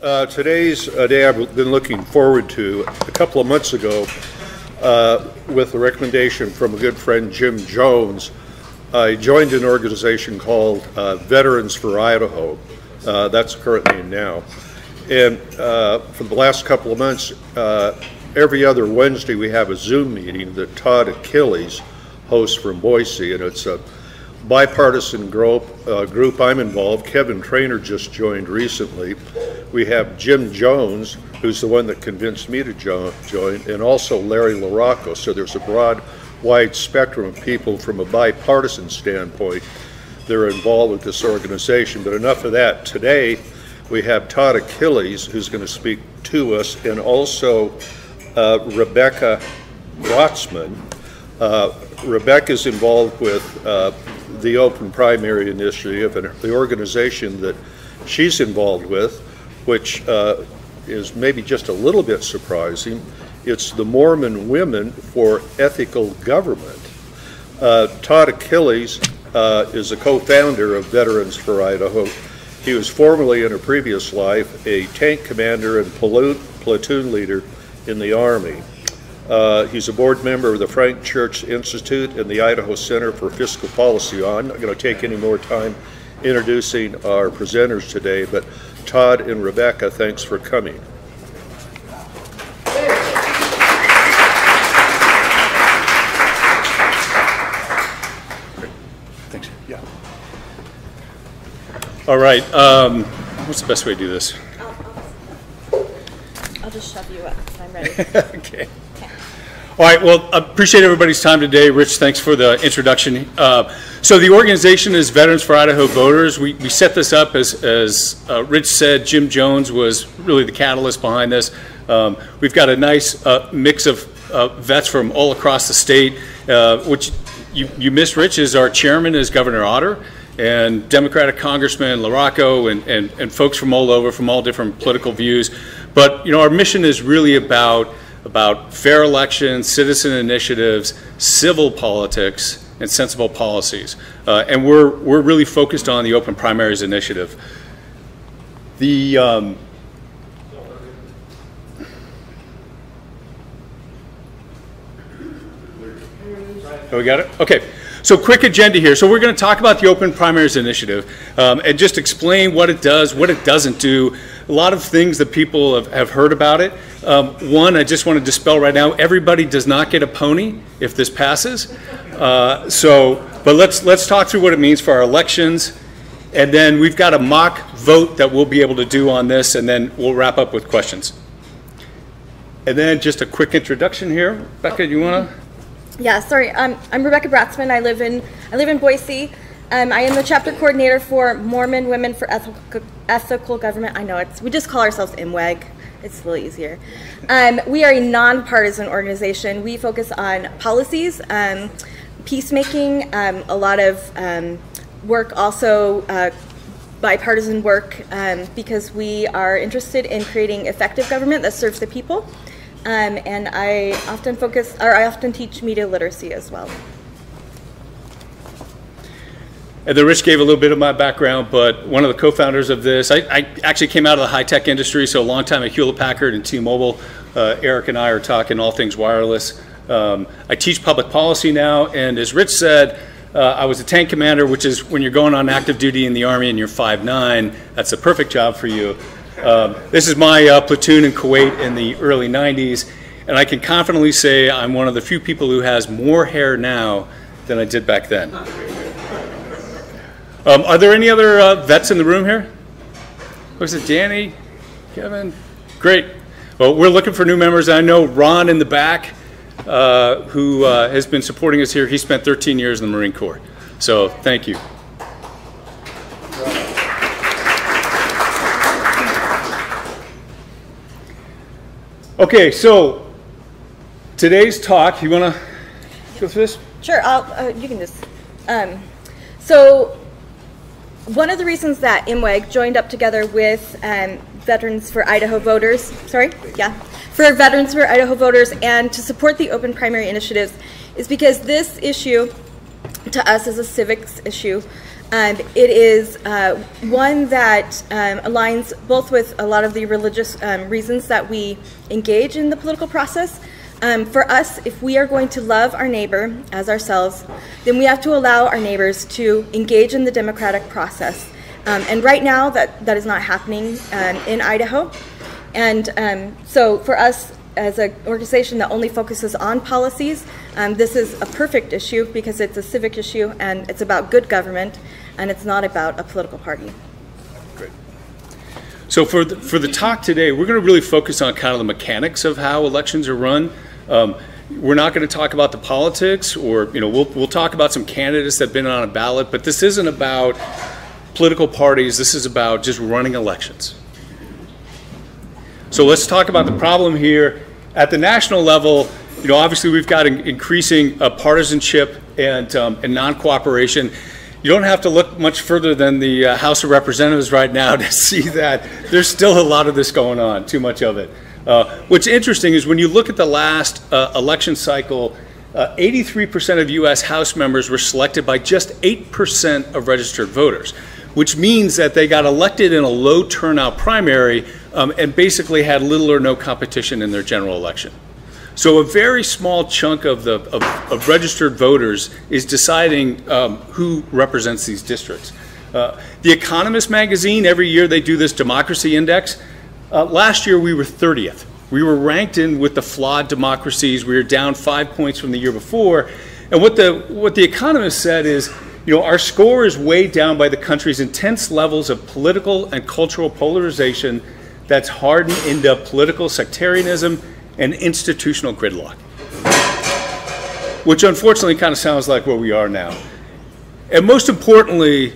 Uh, today's a day I've been looking forward to. A couple of months ago, uh, with a recommendation from a good friend, Jim Jones, I joined an organization called uh, Veterans for Idaho. Uh, that's the current name now. And uh, for the last couple of months, uh, every other Wednesday we have a Zoom meeting that Todd Achilles hosts from Boise, and it's a bipartisan group, uh, group I'm involved. Kevin Trainer just joined recently. We have Jim Jones, who's the one that convinced me to jo join, and also Larry LaRocco. So there's a broad, wide spectrum of people from a bipartisan standpoint that are involved with this organization. But enough of that. Today, we have Todd Achilles, who's going to speak to us, and also uh, Rebecca Brotzman. Uh, Rebecca is involved with uh, the Open Primary Initiative and the organization that she's involved with, which uh, is maybe just a little bit surprising. It's the Mormon Women for Ethical Government. Uh, Todd Achilles uh, is a co-founder of Veterans for Idaho. He was formerly in a previous life a tank commander and platoon leader in the Army. Uh, he's a board member of the Frank Church Institute and the Idaho Center for Fiscal Policy. I'm not going to take any more time introducing our presenters today, but Todd and Rebecca, thanks for coming. Thanks. Yeah. All right. Um, what's the best way to do this? I'll just shove you up. I'm ready. okay. All right, well, appreciate everybody's time today. Rich, thanks for the introduction. Uh, so the organization is Veterans for Idaho Voters. We, we set this up as, as uh, Rich said, Jim Jones was really the catalyst behind this. Um, we've got a nice uh, mix of uh, vets from all across the state, uh, which you, you missed, Rich, is our chairman is Governor Otter and Democratic Congressman LaRocco and, and, and folks from all over, from all different political views. But, you know, our mission is really about about fair elections, citizen initiatives, civil politics, and sensible policies. Uh, and we're, we're really focused on the Open Primaries Initiative. The, um, oh, we got it? Okay. So quick agenda here. So we're going to talk about the Open Primaries Initiative um, and just explain what it does, what it doesn't do, a lot of things that people have, have heard about it. Um, one, I just want to dispel right now, everybody does not get a pony if this passes. Uh, so, but let's, let's talk through what it means for our elections. And then we've got a mock vote that we'll be able to do on this, and then we'll wrap up with questions. And then just a quick introduction here. Becca, you want to? Yeah, sorry. Um, I'm Rebecca Bratzman. I live in I live in Boise. Um, I am the chapter coordinator for Mormon Women for Ethical, Ethical Government. I know it's we just call ourselves MWEG. It's a little easier. Um, we are a nonpartisan organization. We focus on policies, um, peacemaking, um, a lot of um, work also. Uh, bipartisan work um, because we are interested in creating effective government that serves the people. And I often focus, or I often teach media literacy as well. And the Rich gave a little bit of my background, but one of the co-founders of this, I, I, actually came out of the high-tech industry, so a long time at Hewlett-Packard and T-Mobile. Uh, Eric and I are talking all things wireless. Um, I teach public policy now, and as Rich said, uh, I was a tank commander, which is when you're going on active duty in the Army and you're 5'9", that's a perfect job for you. Um, this is my uh, platoon in Kuwait in the early 90s, and I can confidently say I'm one of the few people who has more hair now than I did back then. Um, are there any other uh, vets in the room here? Was it Danny? Kevin? Great. Well, we're looking for new members. I know Ron in the back, uh, who uh, has been supporting us here. He spent 13 years in the Marine Corps. So thank you. Okay, so today's talk, you want to go through this? Sure, uh, you can just. Um, so one of the reasons that MWEG joined up together with um, Veterans for Idaho Voters, sorry, yeah, for Veterans for Idaho Voters and to support the open primary initiatives is because this issue to us is a civics issue. Um, it is uh, one that um, aligns both with a lot of the religious um, reasons that we engage in the political process. Um, for us, if we are going to love our neighbor as ourselves, then we have to allow our neighbors to engage in the democratic process. Um, and right now, that, that is not happening um, in Idaho. And so for us, as an organization that only focuses on policies, um, this is a perfect issue because it's a civic issue and it's about good government and it's not about a political party. Great. So for the, for the talk today, we're going to really focus on kind of the mechanics of how elections are run. Um, we're not going to talk about the politics or, you know, we'll, we'll talk about some candidates that have been on a ballot, but this isn't about political parties. This is about just running elections. So let's talk about the problem here at the national level, you know, obviously we've got increasing uh, partisanship and, um, and non-cooperation. You don't have to look much further than the uh, House of Representatives right now to see that there's still a lot of this going on, too much of it. Uh, what's interesting is when you look at the last uh, election cycle, 83% uh, of U.S. House members were selected by just 8% of registered voters, which means that they got elected in a low turnout primary um, and basically had little or no competition in their general election. So a very small chunk of the of, of registered voters is deciding um, who represents these districts. Uh, the Economist magazine every year they do this democracy index. Uh, last year we were 30th. We were ranked in with the flawed democracies. We were down five points from the year before. And what the what the Economist said is, you know, our score is weighed down by the country's intense levels of political and cultural polarization that's hardened into political sectarianism and institutional gridlock, which unfortunately kind of sounds like where we are now. And most importantly,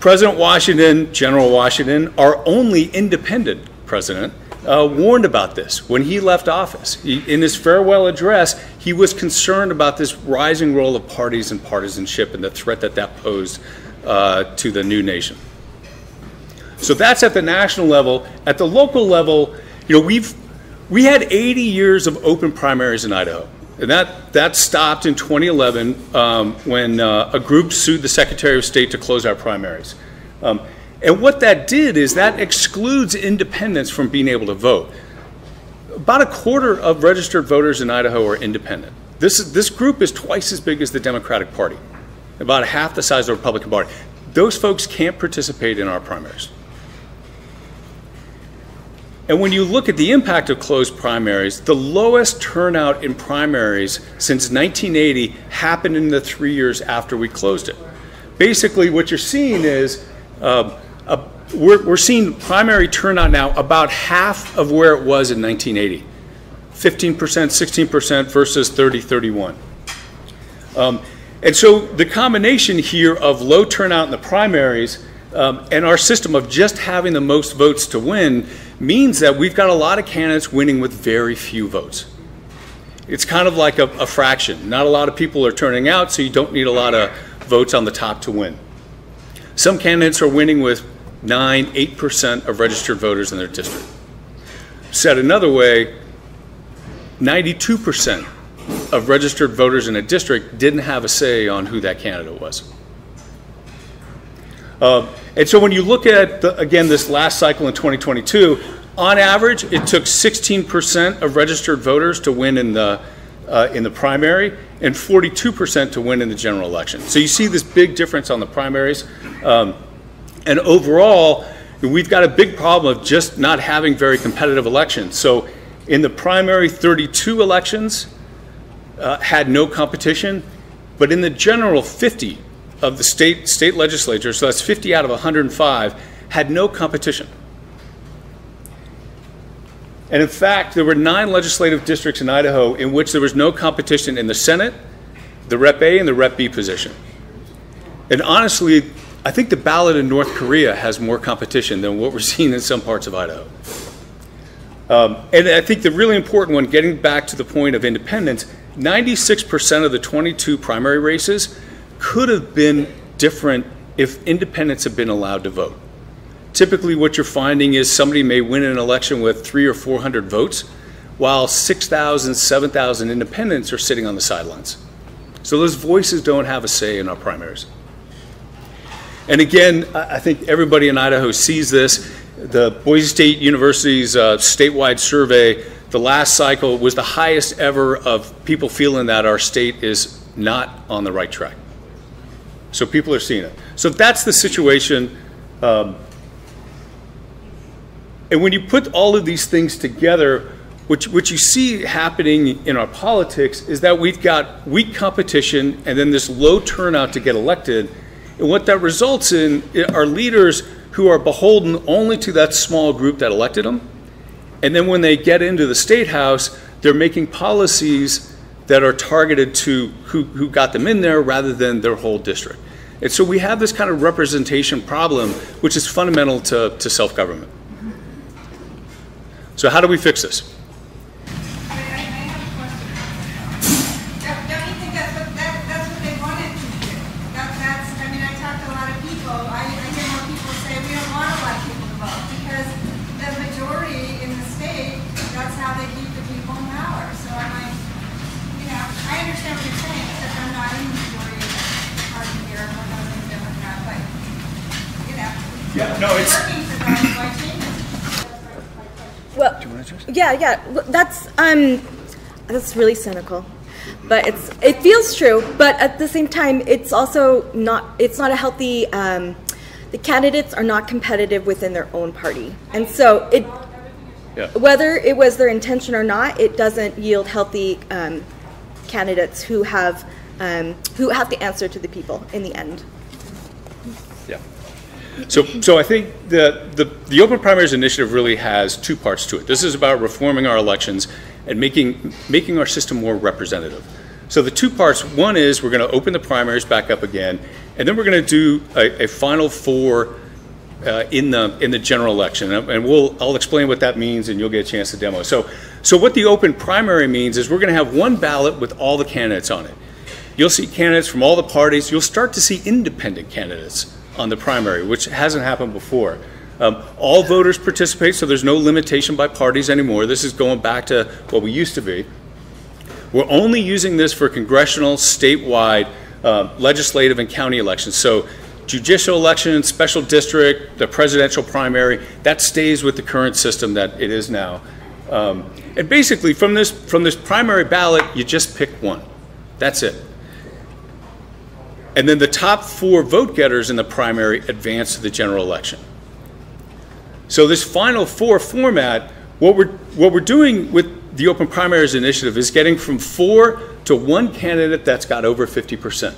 President Washington, General Washington, our only independent president, uh, warned about this when he left office. He, in his farewell address, he was concerned about this rising role of parties and partisanship and the threat that that posed uh, to the new nation. So that's at the national level. At the local level, you know, we've we had 80 years of open primaries in Idaho. And that, that stopped in 2011 um, when uh, a group sued the Secretary of State to close our primaries. Um, and what that did is that excludes independents from being able to vote. About a quarter of registered voters in Idaho are independent. This, this group is twice as big as the Democratic Party, about half the size of the Republican Party. Those folks can't participate in our primaries. And when you look at the impact of closed primaries, the lowest turnout in primaries since 1980 happened in the three years after we closed it. Basically, what you're seeing is uh, a, we're, we're seeing primary turnout now about half of where it was in 1980 15%, 16% versus 30, 31. Um, and so the combination here of low turnout in the primaries um, and our system of just having the most votes to win means that we've got a lot of candidates winning with very few votes. It's kind of like a, a fraction. Not a lot of people are turning out, so you don't need a lot of votes on the top to win. Some candidates are winning with 9, 8% of registered voters in their district. Said another way, 92% of registered voters in a district didn't have a say on who that candidate was. Uh, and so when you look at, the, again, this last cycle in 2022, on average, it took 16% of registered voters to win in the, uh, in the primary and 42% to win in the general election. So you see this big difference on the primaries. Um, and overall, we've got a big problem of just not having very competitive elections. So in the primary 32 elections, uh, had no competition, but in the general 50 of the state, state legislature, so that's 50 out of 105, had no competition. And in fact, there were nine legislative districts in Idaho in which there was no competition in the Senate, the Rep A, and the Rep B position. And honestly, I think the ballot in North Korea has more competition than what we're seeing in some parts of Idaho. Um, and I think the really important one, getting back to the point of independence, 96% of the 22 primary races could have been different if independents had been allowed to vote. Typically, what you're finding is somebody may win an election with three or 400 votes, while 6,000, 7,000 independents are sitting on the sidelines. So those voices don't have a say in our primaries. And again, I think everybody in Idaho sees this. The Boise State University's uh, statewide survey, the last cycle was the highest ever of people feeling that our state is not on the right track. So people are seeing it. So that's the situation. um, And when you put all of these things together, what, you- what you see happening in our politics is that we've got weak competition and then this low turnout to get elected. And what that results in are leaders who are beholden only to that small group that elected them. And then when they get into the state house, they're making policies that are targeted to who, who got them in there rather than their whole district. And so we have this kind of representation problem, which is fundamental to, to self-government. So how do we fix this? I I have a question. Don't don't you think that's what, that, that's what they wanted to do? That, that's, I mean, I talked to a lot of people, I, I hear more people say, we don't want to let people vote, because the majority in the state, that's how they keep the people in power, so I'm like, you know, I understand what you're saying, except I'm not in the majority party here, I'm not a Democrat, but, you know. Yeah, no, it's- Working for them, why change it? Well, yeah, yeah. That's um, that's really cynical, but it's it feels true. But at the same time, it's also not. It's not a healthy. Um, the candidates are not competitive within their own party, and so it. Yeah. Whether it was their intention or not, it doesn't yield healthy um, candidates who have um, who have to answer to the people in the end. So, so I think the, the, the Open Primaries Initiative really has two parts to it. This is about reforming our elections and making, making our system more representative. So the two parts, one is we're going to open the primaries back up again, and then we're going to do a, a final four uh, in the in the general election, and and we'll I'll explain what that means, and you'll get a chance to demo. So, so what the open primary means is we're going to have one ballot with all the candidates on it. You'll see candidates from all the parties. You'll start to see independent candidates on the primary, which hasn't happened before. Um, all voters participate, so there's no limitation by parties anymore. This is going back to what we used to be. We're only using this for congressional, statewide, uh, legislative, and county elections. So judicial election, special district, the presidential primary, that stays with the current system that it is now. Um, and basically, from this, from this primary ballot, you just pick one. That's it. And then the top four vote getters in the primary advance to the general election. So this final four format, what we're, what we're doing with the open primaries initiative is getting from four to one candidate that's got over 50%.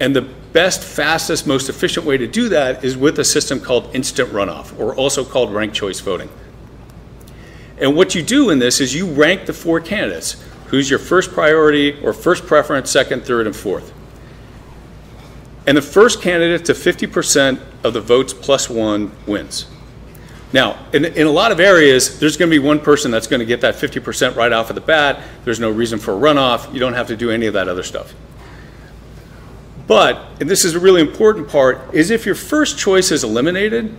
And the best, fastest, most efficient way to do that is with a system called instant runoff, or also called ranked choice voting. And what you do in this is you rank the four candidates. Who's your first priority or first preference, second, third, and fourth. And the first candidate to 50% of the votes plus one wins. Now, in, in a lot of areas, there's going to be one person that's going to get that 50% right off of the bat. There's no reason for a runoff. You don't have to do any of that other stuff. But, and this is a really important part, is if your first choice is eliminated,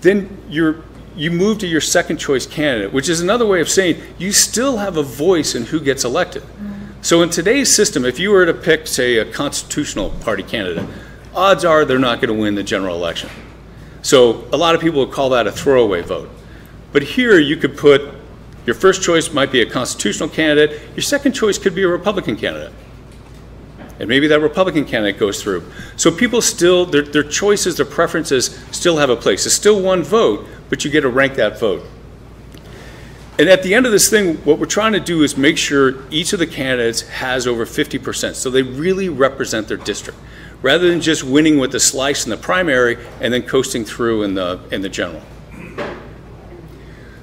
then you're, you move to your second choice candidate, which is another way of saying you still have a voice in who gets elected. So in today's system, if you were to pick, say, a constitutional party candidate, odds are they're not going to win the general election. So a lot of people would call that a throwaway vote. But here you could put your first choice might be a constitutional candidate, your second choice could be a Republican candidate. And maybe that Republican candidate goes through. So people still, their, their choices, their preferences still have a place. It's still one vote, but you get to rank that vote. And at the end of this thing, what we're trying to do is make sure each of the candidates has over 50%, so they really represent their district, rather than just winning with a slice in the primary and then coasting through in the, in the general.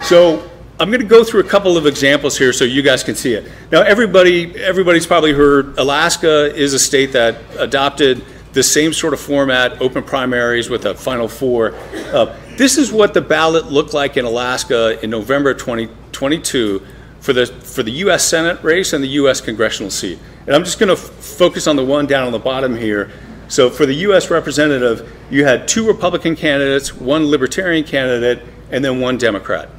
So I'm going to go through a couple of examples here so you guys can see it. Now, everybody, everybody's probably heard Alaska is a state that adopted the same sort of format, open primaries with a final four. Uh, this is what the ballot looked like in Alaska in November 2022 for the, for the U.S. Senate race and the U.S. congressional seat. And I'm just going to focus on the one down on the bottom here. So for the U.S. representative, you had two Republican candidates, one Libertarian candidate, and then one Democrat.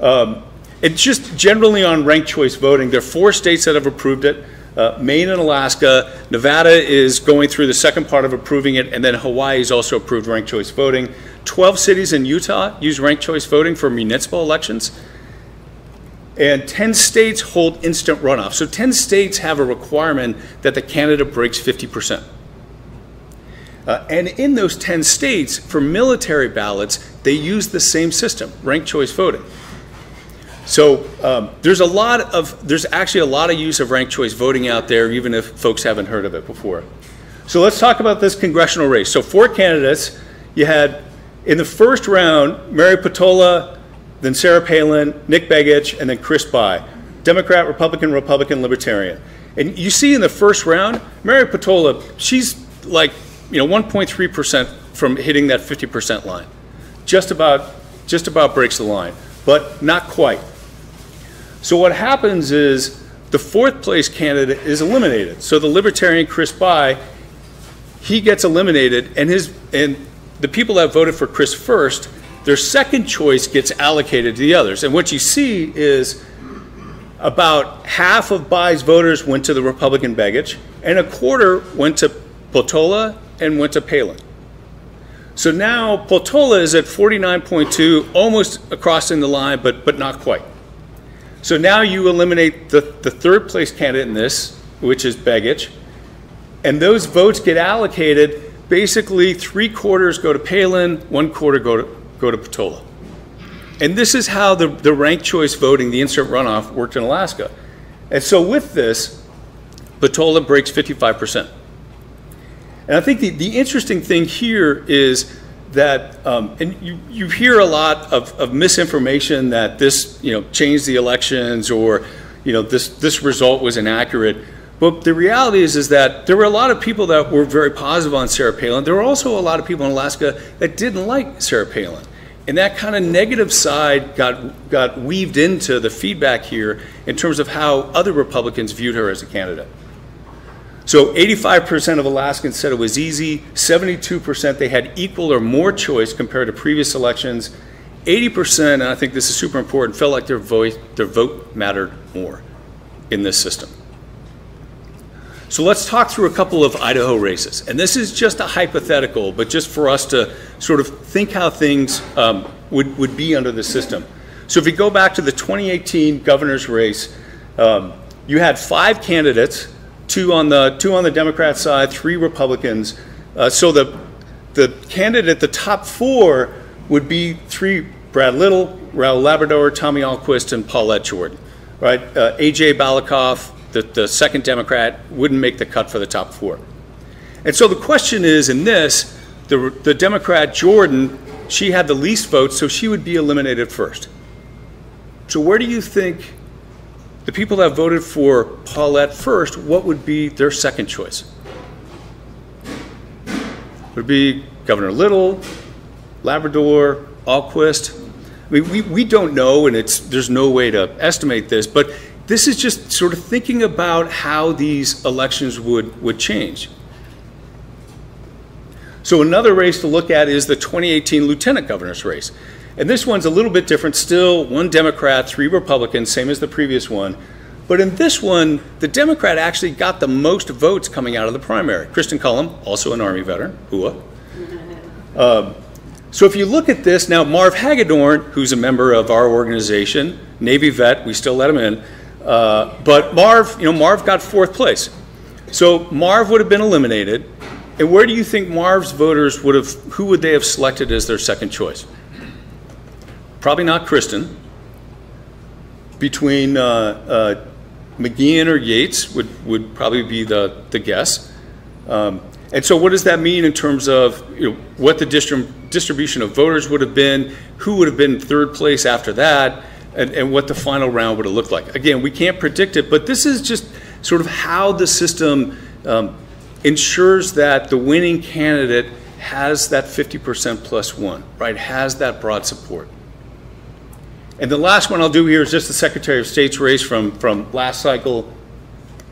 Um, it's just generally on ranked choice voting. There are four states that have approved it. Uh, Maine and Alaska. Nevada is going through the second part of approving it, and then Hawaii has also approved ranked choice voting. 12 cities in Utah use ranked choice voting for municipal elections. And 10 states hold instant runoff. So 10 states have a requirement that the candidate breaks 50%. Uh, and in those 10 states, for military ballots, they use the same system, ranked choice voting. So um, there's a lot of, there's actually a lot of use of ranked choice voting out there, even if folks haven't heard of it before. So let's talk about this congressional race. So four candidates, you had in the first round, Mary Peltola, then Sarah Palin, Nick Begich, and then Chris Bye. Democrat, Republican, Republican, Libertarian. And you see in the first round, Mary Peltola, she's like, you know, 1.3% from hitting that 50% line. Just about, just about breaks the line, but not quite. So what happens is the fourth place candidate is eliminated. So the Libertarian Chris Bye, he gets eliminated, and his and the people that voted for Chris first, their second choice gets allocated to the others. And what you see is about half of Bye's voters went to the Republican Begich, and a quarter went to Peltola and went to Palin. So now Peltola is at 49.2, almost crossing the line, but, but not quite. So now you eliminate the, the third place candidate in this, which is Begich, and those votes get allocated basically three quarters go to Palin, one quarter go to, go to Peltola. And this is how the, the ranked choice voting, the instant runoff, worked in Alaska. And so with this, Peltola breaks 55%. And I think the, the interesting thing here is that, um, and you, you hear a lot of, of misinformation that this, you know, changed the elections or, you know, this, this result was inaccurate. But the reality is, is that there were a lot of people that were very positive on Sarah Palin. There were also a lot of people in Alaska that didn't like Sarah Palin. And that kind of negative side got, got weaved into the feedback here in terms of how other Republicans viewed her as a candidate. So 85% of Alaskans said it was easy, 72% they had equal or more choice compared to previous elections. 80%, and I think this is super important, felt like their voice, their vote mattered more in this system. So let's talk through a couple of Idaho races. And this is just a hypothetical, but just for us to sort of think how things um, would, would be under the system. So if we go back to the 2018 governor's race, um, you had five candidates, two on the, two on the Democrat side, three Republicans. Uh, so the, the candidate, the top four, would be three Brad Little, Raul Labrador, Tommy Ahlquist, and Paulette Jordan. Right? Uh, AJ Balukoff, the, the second Democrat wouldn't make the cut for the top four. And so the question is in this, the, the Democrat Jordan, she had the least votes, so she would be eliminated first. So where do you think the people that voted for Paulette first, what would be their second choice? Would be Governor Little, Labrador, Ahlquist. I mean, we, we don't know, and it's, there's no way to estimate this, but this is just sort of thinking about how these elections would, would change. So another race to look at is the 2018 lieutenant governor's race. And this one's a little bit different. Still, one Democrat, three Republicans, same as the previous one. But in this one, the Democrat actually got the most votes coming out of the primary. Kristin Collum, also an Army veteran, hooah. Um, so if you look at this, now Marv Hagedorn, who's a member of our organization, Navy vet, we still let him in, uh, but Marv, you know, Marv got fourth place. So Marv would have been eliminated. And where do you think Marv's voters would have, who would they have selected as their second choice? Probably not Kristin. Between uh, uh, McGeachin or Yates would, would probably be the, the guess. Um, and so what does that mean in terms of you know, what the distrib distribution of voters would have been, who would have been third place after that, and, and what the final round would have looked like. Again, we can't predict it, but this is just sort of how the system um, ensures that the winning candidate has that 50% plus one, right? Has that broad support. And the last one I'll do here is just the Secretary of State's race from, from last cycle.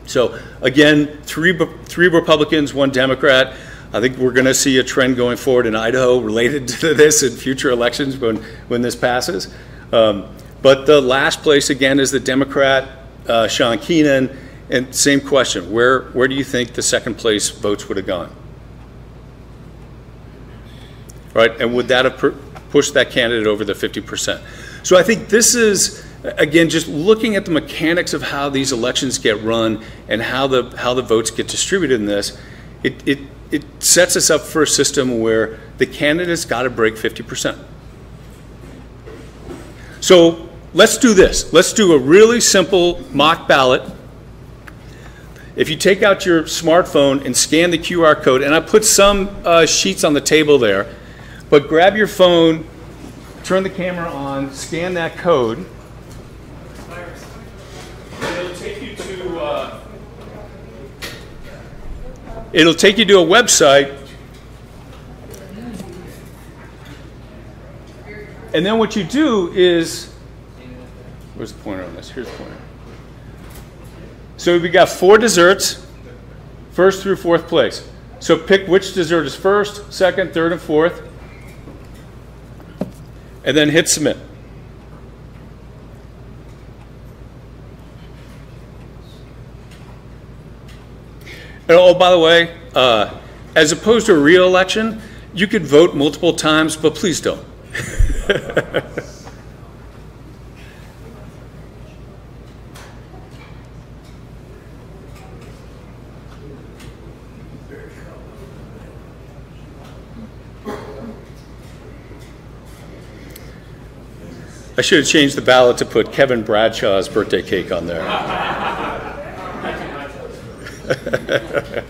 So again, three, three Republicans, one Democrat. I think we're going to see a trend going forward in Idaho related to this in future elections when, when this passes. Um, but the last place, again, is the Democrat, uh, Shawn Keenan. And same question, where, where do you think the second place votes would have gone? Right, and would that have pushed that candidate over the 50%? So I think this is, again, just looking at the mechanics of how these elections get run and how the, how the votes get distributed in this, it, it, it sets us up for a system where the candidate's got to break 50%. So let's do this. Let's do a really simple mock ballot. If you take out your smartphone and scan the QR code, and I put some uh, sheets on the table there, but grab your phone, turn the camera on, scan that code. It'll take you to uh, it'll take you to a website. And then what you do is where's the pointer on this? Here's the pointer. So we've got four desserts, first through fourth place. So pick which dessert is first, second, third, and fourth and then hit submit. And oh, by the way, uh, as opposed to a real election, you could vote multiple times, but please don't. I should have changed the ballot to put Kevin Bradshaw's birthday cake on there.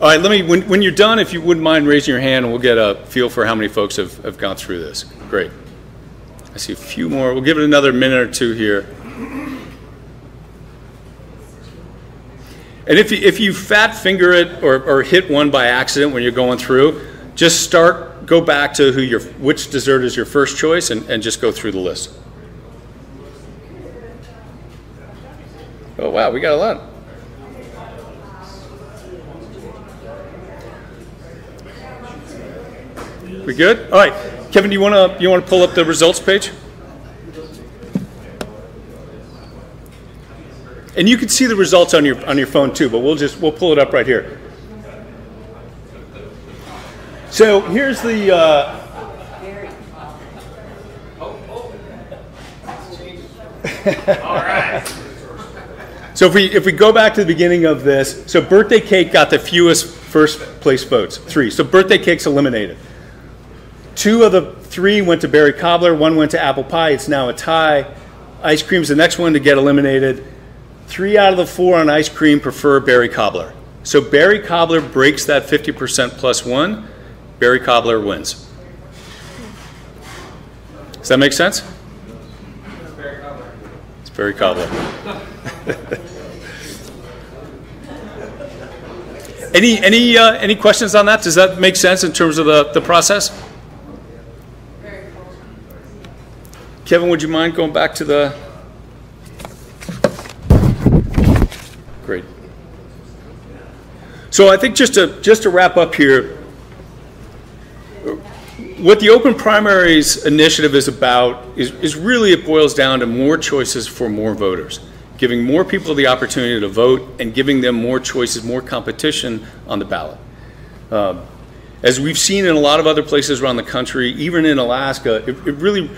All right, let me, when, when you're done, if you wouldn't mind raising your hand and we'll get a feel for how many folks have, have gone through this. Great. I see a few more. We'll give it another minute or two here. And if you, if you fat finger it or, or hit one by accident when you're going through, just start, go back to who your, which dessert is your first choice and, and just go through the list. Oh, wow, we got a lot. We good? All right, Kevin, do you want to you want to pull up the results page? And you can see the results on your on your phone too, but we'll just we'll pull it up right here. So here's the. Uh, All right. So if we if we go back to the beginning of this, so birthday cake got the fewest first place votes, three. So birthday cake's eliminated. Two of the three went to berry cobbler, one went to apple pie. It's now a tie. Ice cream's the next one to get eliminated. Three out of the four on ice cream prefer berry cobbler. So berry cobbler breaks that 50% plus one. Berry cobbler wins. Does that make sense? It's berry cobbler. any any uh, any questions on that? Does that make sense in terms of the, the process? Kevin, would you mind going back to the? Great. So I think just to just to wrap up here, what the Open Primaries initiative is about is, is really it boils down to more choices for more voters, giving more people the opportunity to vote and giving them more choices, more competition on the ballot. Um, as we've seen in a lot of other places around the country, even in Alaska, it, it really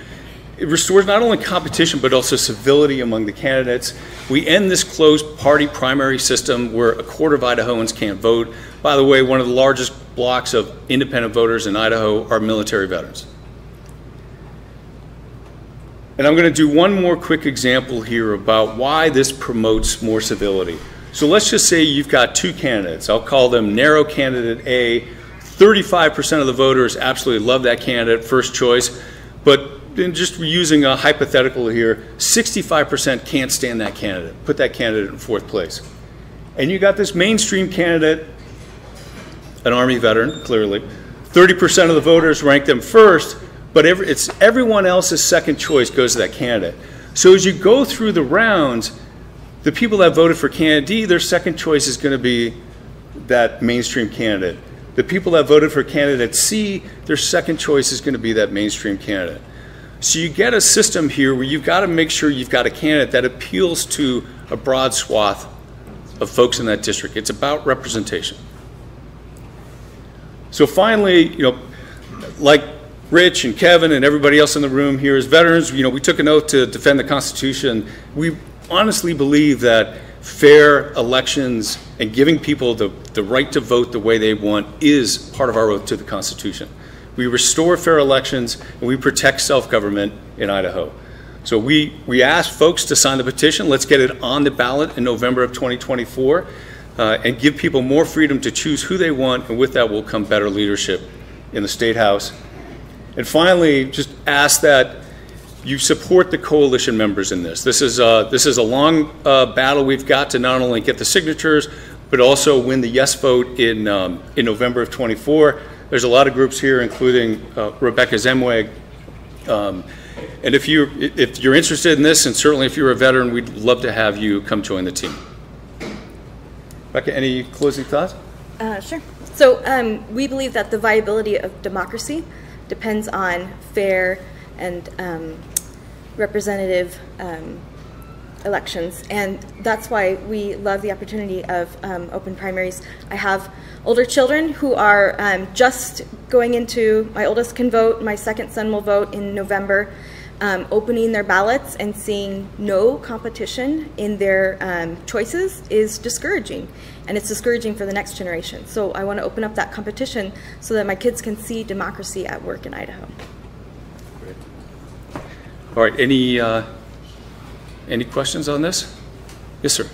it restores not only competition but also civility among the candidates. We end this closed party primary system where a quarter of Idahoans can't vote. By the way, one of the largest blocks of independent voters in Idaho are military veterans. And I'm going to do one more quick example here about why this promotes more civility. So let's just say you've got two candidates. I'll call them narrow candidate A. 35% of the voters absolutely love that candidate, first choice. But just using a hypothetical here, 65% can't stand that candidate, put that candidate in fourth place. And you got this mainstream candidate, an Army veteran, clearly. 30% of the voters rank them first, but every, it's everyone else's second choice goes to that candidate. So as you go through the rounds, the people that voted for candidate D, their second choice is going to be that mainstream candidate. The people that voted for candidate C, their second choice is going to be that mainstream candidate. So you get a system here where you've got to make sure you've got a candidate that appeals to a broad swath of folks in that district. It's about representation. So finally, you know, like Rich and Kevin and everybody else in the room here as veterans, you know, we took an oath to defend the Constitution. We honestly believe that fair elections and giving people the, the right to vote the way they want is part of our oath to the Constitution. We restore fair elections and we protect self-government in Idaho. So we, we ask folks to sign the petition. Let's get it on the ballot in November of 2024 uh, and give people more freedom to choose who they want, and with that will come better leadership in the State House. And finally, just ask that you support the coalition members in this. This is, uh, this is a long uh, battle we've got to not only get the signatures, but also win the yes vote in, um, in November of 24. There's a lot of groups here, including uh, Rebecca's MWEG. Um, and if, you, if you're interested in this, and certainly if you're a veteran, we'd love to have you come join the team. Rebecca, any closing thoughts? Uh, sure. So um, we believe that the viability of democracy depends on fair and um, representative um, elections, and that's why we love the opportunity of um, open primaries. I have older children who are um, just going into, my oldest can vote, my second son will vote in November, um, opening their ballots and seeing no competition in their um, choices is discouraging. And it's discouraging for the next generation. So I want to open up that competition so that my kids can see democracy at work in Idaho. All right, any, uh, any questions on this? Yes, sir.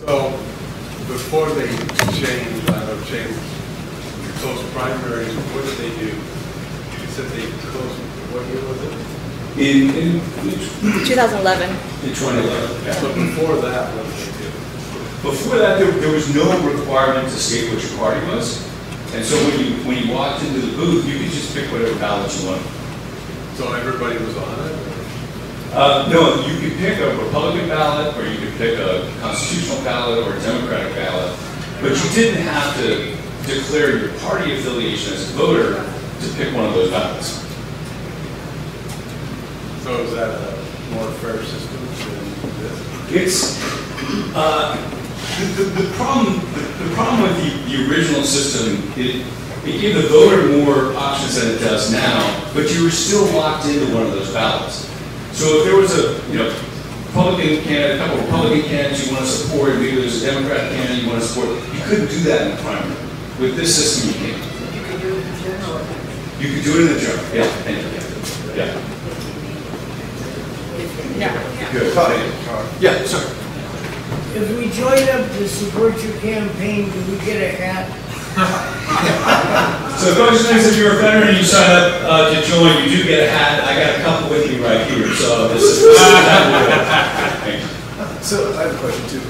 So, before they changed, I know uh, changed, closed primaries, what did they do? You said they closed, what year was it? In, in, 2011. in 2011. So before that, what did they do? Before that, there, there was no requirement to state what your party was. And so when you, when you walked into the booth, you could just pick whatever ballot you wanted. So everybody was on it? Uh, no, you could pick a Republican ballot, or you could pick a constitutional ballot or a Democratic ballot, but you didn't have to declare your party affiliation as a voter to pick one of those ballots. So is that a more fair system than this? It's, uh, the, the, the problem, the, the problem with the, the original system, it, it gave the voter more options than it does now, but you were still locked into one of those ballots. So if there was a, you know, Republican candidate, a couple of Republican candidates you want to support, and maybe there's a Democratic candidate you want to support, you couldn't do that in the primary. With this system, you can. You could do it in the general. You could do it in the general, yeah, thank you. Yeah. Yeah. Good, thank. Yeah, sir. If we join up to support your campaign, do we get a hat? So Coach Nice, if you're a veteran and you sign up uh, to join, you do get a hat. I got a couple with me right here, so this is. So I have a question too.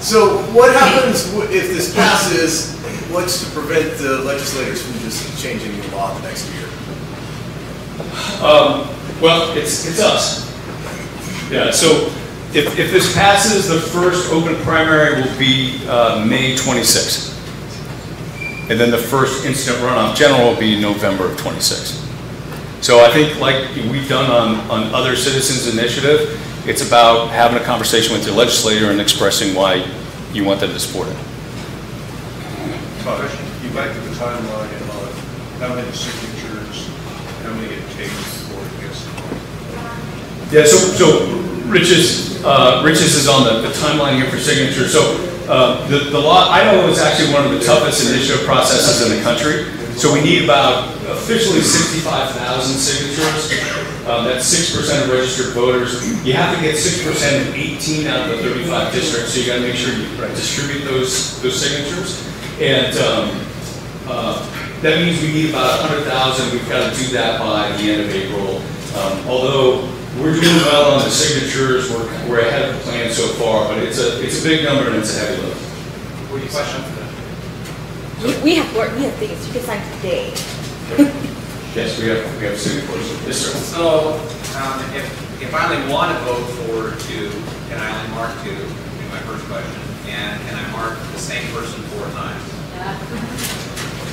So what happens if this passes? What's to prevent the legislators from just changing the law the next year? Um, Well, it's, it's us. Yeah, so if, if this passes, the first open primary will be uh, May 26th. And then the first instant runoff general will be November of 26. So I think like we've done on, on other citizens initiative, it's about having a conversation with your legislator and expressing why you want them to support it. You back to the timeline of how many signatures, how many it takes for this? Yeah, so, so Rich's, uh, Rich's is on the, the timeline here for signatures. So, uh, the, the law, Idaho is actually one of the toughest initiative processes in the country. So we need about officially sixty-five thousand signatures. Um, that's six percent of registered voters. You have to get six percent in eighteen out of the thirty-five districts, so you gotta make sure you distribute those, those signatures. And, um, uh, that means we need about 100,000. We've got to do that by the end of April. Um, Although we're doing well on the signatures, we're, we're ahead of the plan so far, but it's a, it's a big number and it's a heavy lift. What do you question for that? We, we have work, we have things, you can sign today. Yes, we have, we have signatures. Yes, sir. So, um, if, if I only want to vote for two, can I only mark two, would be my first question? And can I mark the same person four times?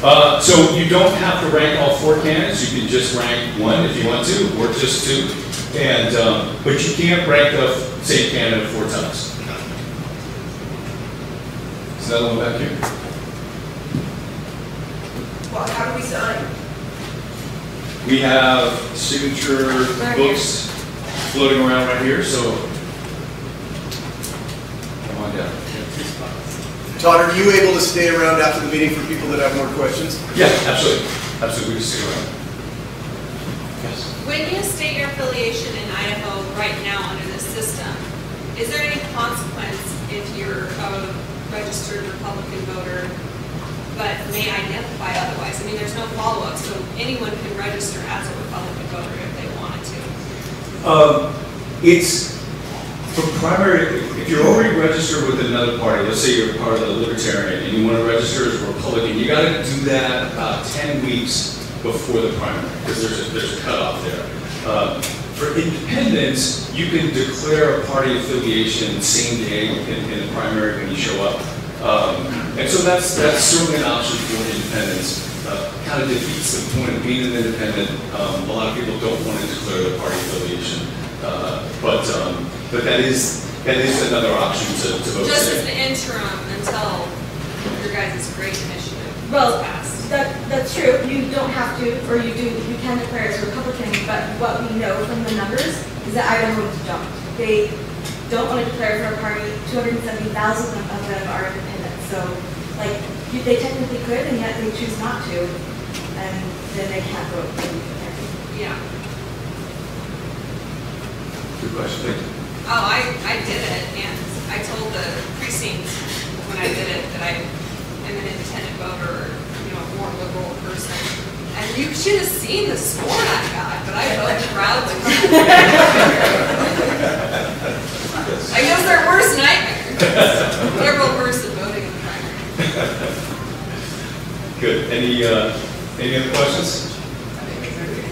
Uh, so you don't have to rank all four candidates, you can just rank one if you want to, or just two. And, um, but you can't rank the same candidate four times. Is that one back here? Well, how do we sign? We have signature Right here. books floating around right here, so. Come on down. Todd, are you able to stay around after the meeting for people that have more questions? Yeah, absolutely. Absolutely, we can stick around. Yes. When you state your affiliation in Idaho right now under this system, is there any consequence if you're a registered Republican voter but may identify otherwise? I mean, there's no follow-up, so anyone can register as a Republican voter if they wanted to. Um, it's, for primary, if you're already registered with another party, let's say you're part of the Libertarian and you want to register as a Republican, you got to do that about 10 weeks before the primary, because there's a, there's a cutoff there. Um, For independents, you can declare a party affiliation same day in, in the primary when you show up. Um, And so that's, that's certainly an option for independents. Kind of defeats the point of being an independent. Um, A lot of people don't want to declare their party affiliation. Uh, But, um, but that is, that is another option to, to vote. Just as today. the interim until your guys' great initiative Well, passed. That, that's true. You don't have to, or you do, you can declare as a Republican, but what we know from the numbers is that Idahoans don't. They don't want to declare for a party, two hundred and seventy thousand of them are independent. So, like, you- they technically could, and yet they choose not to, and then they can't vote for the party. Yeah. Good question, thank. Oh, I, I did it, and I told the precinct when I did it that I am an independent voter, you know, a more liberal person. And you should have seen the score I got, but I voted proudly. It was their worst nightmare. Liberal person voting in primary. Good. Any, uh, any other questions?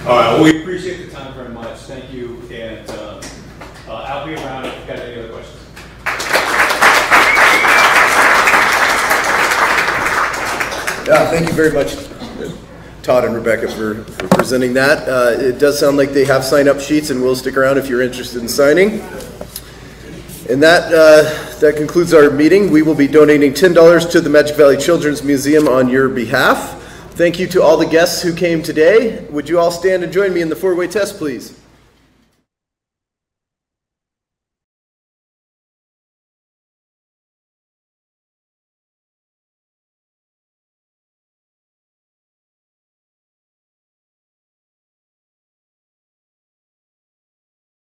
All right, well, we appreciate the time very much. Thank you, and um, uh, I'll be around if you've got any other questions. Yeah, thank you very much, Todd and Rebecca, for, for presenting that. Uh, it does sound like they have sign-up sheets, and we'll stick around if you're interested in signing. And that, uh, that concludes our meeting. We will be donating $10 to the Magic Valley Children's Museum on your behalf. Thank you to all the guests who came today. Would you all stand and join me in the four-way test, please?